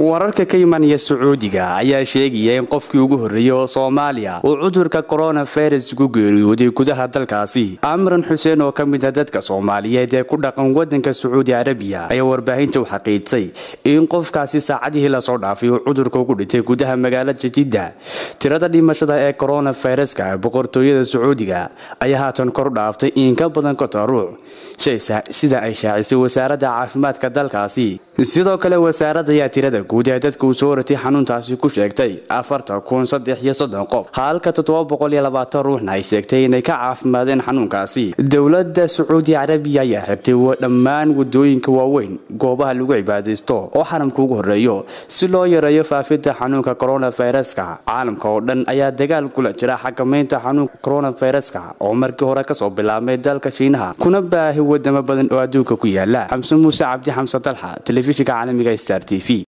wararka ka imanaya sacuudiga ayaa sheegaya in qofkii ugu horreeyey oo soomaaliya uu cudurka koronavirus ku geeriyooday gudaha dalkaasi. Amran xuseen oo ka mid a dadka soomaaliyeed ee ku dhaqan wadanka sacuudi carabiya ayaa warbaahinta u xaqiijisay in qofkaasi saacadihii la soo dhaafay uu cudurka ugu dhintay gudaha magaalada jidda tirada dhimashada ee koronaviruska boqortooyada sacuudiga ayaa haatan kor dhaaftay in ka badan konton ruux. Sida ay shaacisay wasaaradda caafimaadka dalkaasi. Sidoo kale wasaaradda ayaa tirada guud ee dadka uu soo waratay xanuuntaasi ku sheegtay qof. Halka ruuxna ay sheegtay inay ka caafimaadeen xanuunkaasi. Dowladda sacuudi carabiya ayaa xirtay dhammaan waddooyinka waaweyn goobaha lagu cibaadaysto oo xaramka ugu horreeyo si loo yareeyo faafidda xanuunka koronaviruska caalamka oo dhan ayaa dagaal kula jira xakamaynta xanuunka koronaviruska oo markii hore ka soo bilaabmay dalka shiinaha kuna baahi wadamo badan oo adduunka ku yaalla xamse muuse cabdi xamse dalxa telefishinka caalamiga star t v